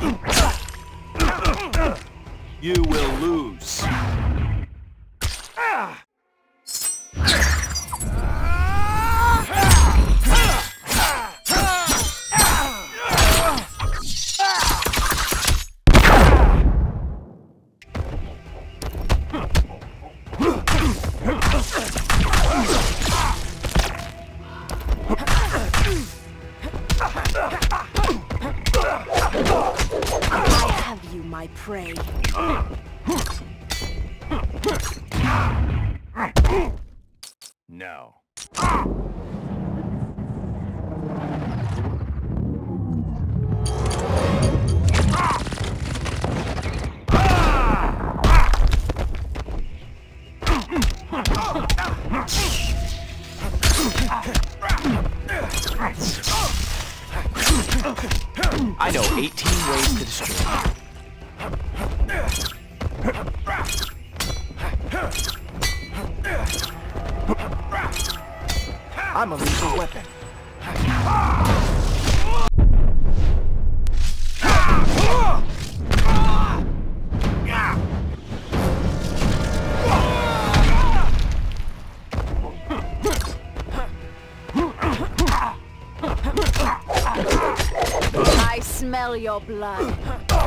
Oh! You will lose. My prey. No. I know 18 ways to destroy. I'm a lethal weapon. I smell your blood.